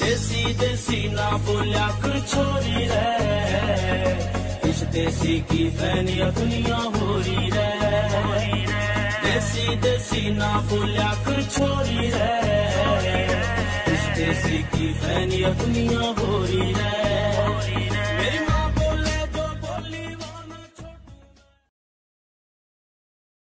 देसी देसी ना बोलिया कर छोरी रे। इस देसी की फैनिया दुनिया हो रही रे। देसी देसी ना बोलिया कर छोरी रे। इस देसी की फैनिया दुनिया हो रही रे।